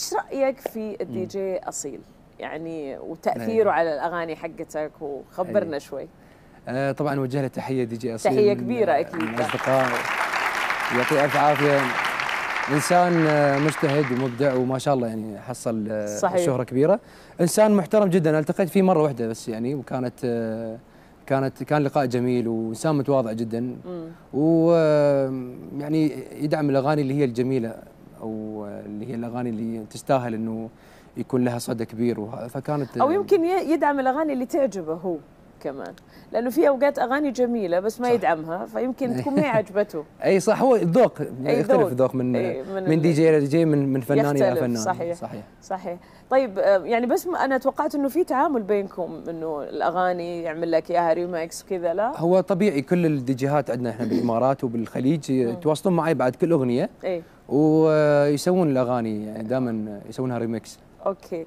إيش رأيك في الدي جي أصيل؟ يعني وتأثيره على الأغاني حقتك وخبرنا شوي. آه طبعا وجه له تحية دي جي أصيل تحية كبيرة أكيد. من اصدقاء يعطيه ألف عافية. إنسان آه، مجتهد ومبدع وما شاء الله يعني حصل آه، صحيح. شهرة كبيرة. إنسان محترم جدا. التقيت فيه مرة واحدة بس يعني وكانت آه، كانت كان لقاء جميل وإنسان متواضع جدا. مم. و آه، يعني يدعم الأغاني اللي هي الجميلة أو اللي هي الأغاني اللي تستاهل إنه يكون لها صدى كبير فكانت أو يمكن يدعم الأغاني اللي تعجبه هو. كمان. لأنه في أوقات أغاني جميلة بس ما صح. يدعمها فيمكن تكون ما عجبته. أي صح هو الذوق يختلف ذوق. الذوق من أي، من من, دي جي إلى دي جي من من فنان إلى فنان. صحيح. صحيح. صحيح. طيب آه، يعني بس أنا توقعت إنه في تعامل بينكم إنه الأغاني يعمل لك اياها ريماكس وكذا لا؟ هو طبيعي كل الديجيهات عندنا إحنا بالإمارات وبالخليج يتواصلون معي بعد كل أغنية إيه. ويسوون الأغاني يعني دائما يسوونها remix okay.